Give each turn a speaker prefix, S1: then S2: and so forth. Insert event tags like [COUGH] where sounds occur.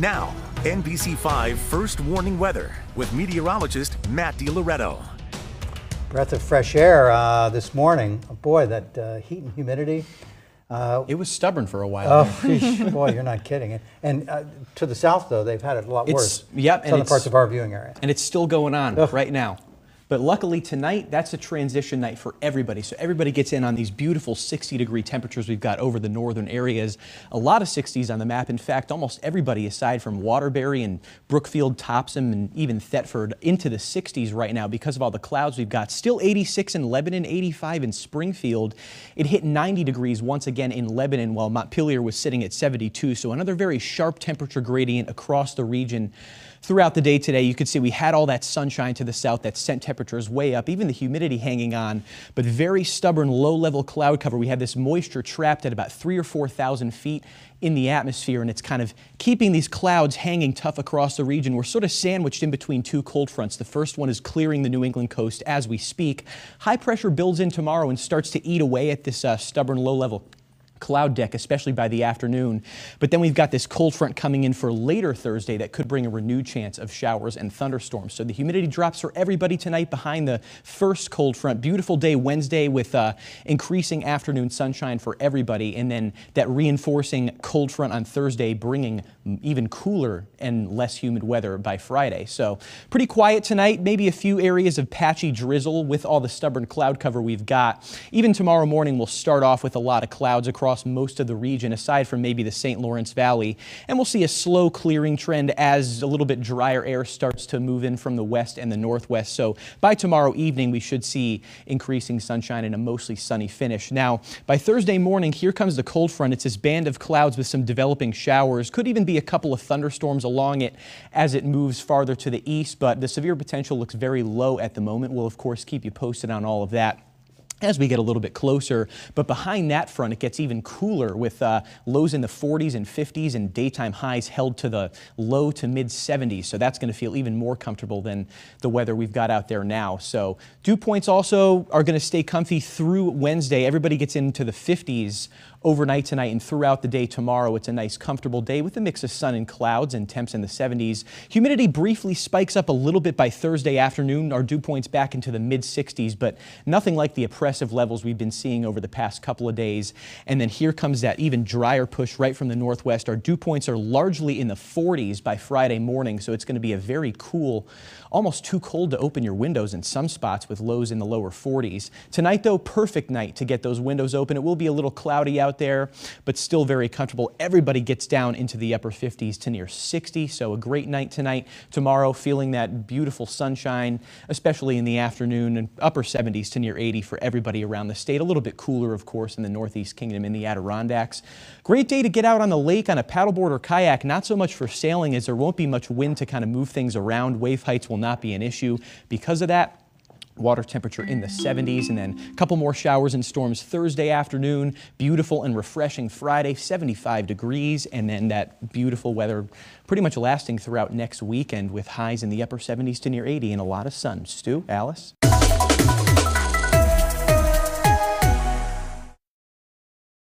S1: Now, NBC5 First Warning Weather with meteorologist Matt DiLoreto.
S2: Breath of fresh air uh, this morning. Oh, boy, that uh, heat and humidity.
S3: Uh, it was stubborn for a while.
S2: Oh, [LAUGHS] boy, you're not kidding. And uh, to the south, though, they've had it a lot
S3: it's,
S2: worse.
S3: Yep.
S2: Southern parts of our viewing area.
S3: And it's still going on Ugh. right now. But luckily tonight, that's a transition night for everybody. So everybody gets in on these beautiful 60 degree temperatures we've got over the northern areas. A lot of 60s on the map. In fact, almost everybody aside from Waterbury and Brookfield, Topsham, and even Thetford into the 60s right now because of all the clouds we've got. Still 86 in Lebanon, 85 in Springfield. It hit 90 degrees once again in Lebanon while Montpelier was sitting at 72. So another very sharp temperature gradient across the region throughout the day today. You could see we had all that sunshine to the south that sent temperatures way up, even the humidity hanging on, but very stubborn low level cloud cover. We had this moisture trapped at about three or 4,000 feet in the atmosphere, and it's kind of keeping these clouds hanging tough across the region. We're sort of sandwiched in between two cold fronts. The first one is clearing the New England coast as we speak. High pressure builds in tomorrow and starts to eat away at this uh, stubborn low level cloud deck, especially by the afternoon. But then we've got this cold front coming in for later Thursday that could bring a renewed chance of showers and thunderstorms. So the humidity drops for everybody tonight behind the first cold front. Beautiful day Wednesday with uh, increasing afternoon sunshine for everybody. And then that reinforcing cold front on Thursday bringing even cooler and less humid weather by Friday. So pretty quiet tonight, maybe a few areas of patchy drizzle with all the stubborn cloud cover we've got. Even tomorrow morning we'll start off with a lot of clouds across across most of the region, aside from maybe the St. Lawrence Valley. And we'll see a slow clearing trend as a little bit drier air starts to move in from the west and the northwest. So by tomorrow evening, we should see increasing sunshine and a mostly sunny finish. Now, by Thursday morning, here comes the cold front. It's this band of clouds with some developing showers. Could even be a couple of thunderstorms along it as it moves farther to the east, but the severe potential looks very low at the moment. We'll, of course, keep you posted on all of that as we get a little bit closer. But behind that front, it gets even cooler with uh, lows in the 40s and 50s and daytime highs held to the low to mid 70s. So that's going to feel even more comfortable than the weather we've got out there now. So dew points also are going to stay comfy through Wednesday. Everybody gets into the 50s overnight tonight and throughout the day tomorrow. It's a nice comfortable day with a mix of sun and clouds and temps in the 70s. Humidity briefly spikes up a little bit by Thursday afternoon. Our dew points back into the mid 60s, but nothing like the oppressive levels we've been seeing over the past couple of days. And then here comes that even drier push right from the northwest. Our dew points are largely in the 40s by Friday morning, so it's going to be a very cool, almost too cold to open your windows in some spots with lows in the lower 40s. Tonight, though, perfect night to get those windows open. It will be a little cloudy out out there, but still very comfortable. Everybody gets down into the upper 50s to near 60, so a great night tonight. Tomorrow, feeling that beautiful sunshine, especially in the afternoon, and upper 70s to near 80 for everybody around the state. A little bit cooler, of course, in the Northeast Kingdom in the Adirondacks. Great day to get out on the lake on a paddleboard or kayak, not so much for sailing as there won't be much wind to kind of move things around. Wave heights will not be an issue. Because of that, water temperature in the 70s, and then a couple more showers and storms Thursday afternoon. Beautiful and refreshing Friday, 75 degrees, and then that beautiful weather pretty much lasting throughout next weekend with highs in the upper 70s to near 80 and a lot of sun. Stu, Alice?